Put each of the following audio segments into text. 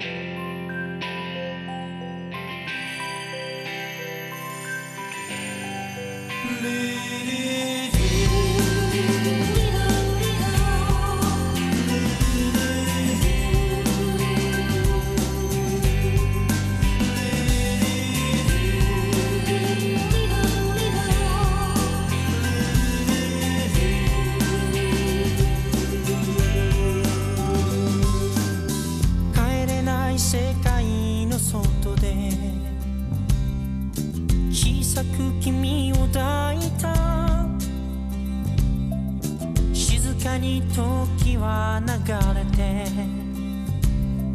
Leading く君を抱いた静かに時は流れて。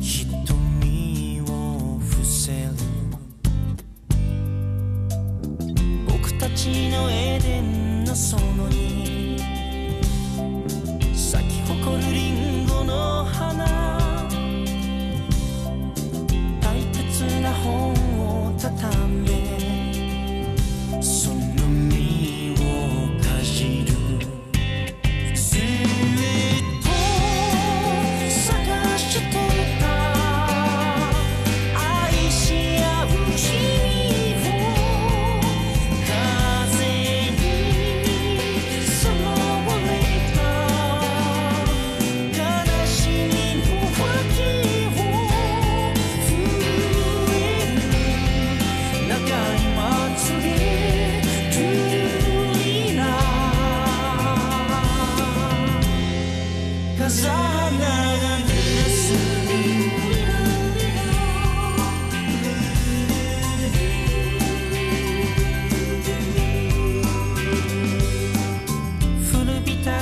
瞳を伏せる僕たちのエデンの園に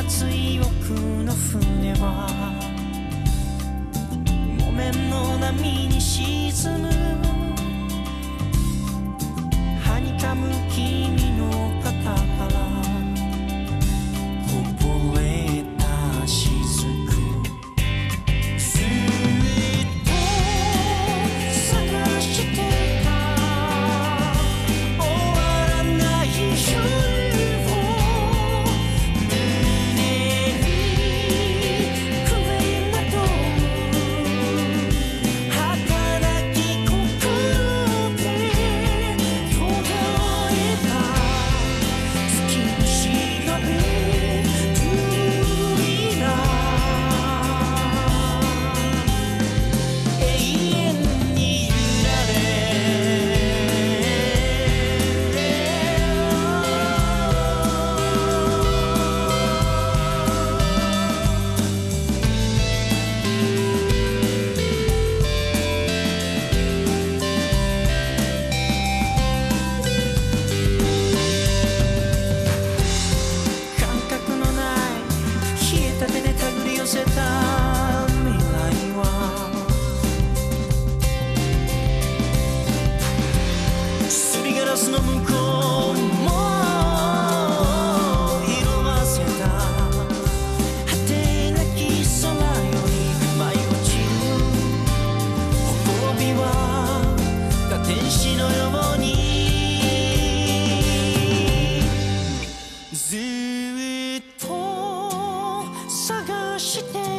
追憶の船は木綿の波に沈む。はにかむ君じ探して